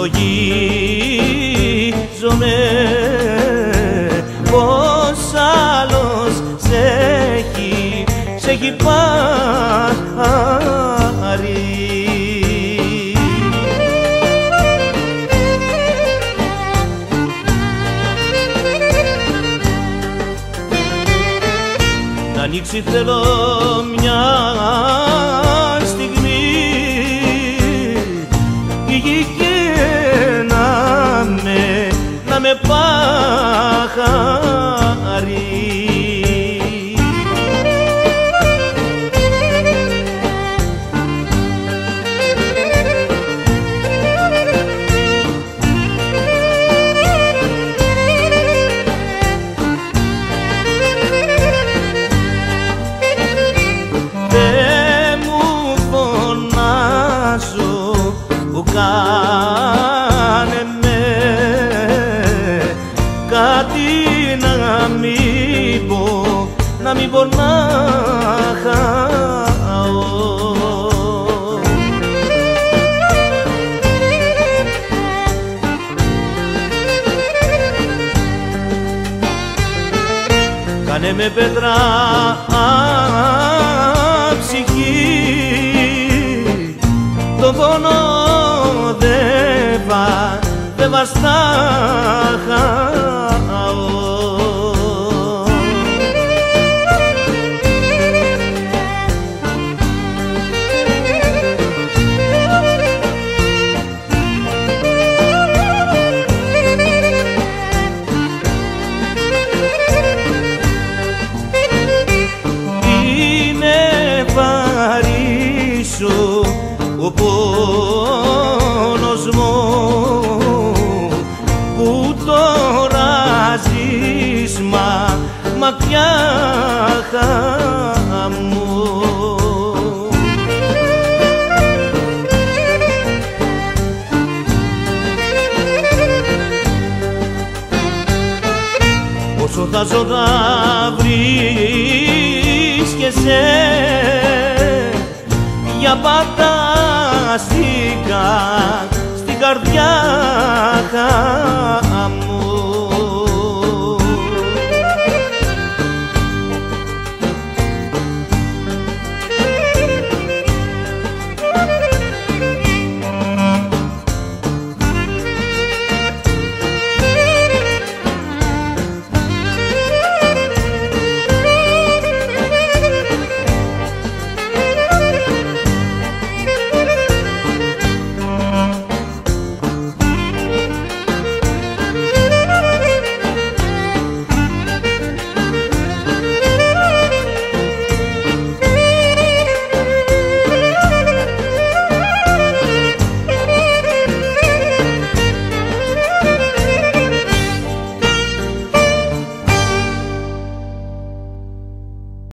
συλλογίζομαι πως άλλος σε έχει, σε έχει πάρει. Να ανοίξει θέλω μια να με κάτι να μην πω, να μην πω να χάω. Κάνε με πέτρα ψυχή το πόνο δεν βα, δεν βαστάχαω μακριά χαμού. Όσο θα ζω θα βρίσκεσαι για πάντα στην, κα- στην καρδιά μου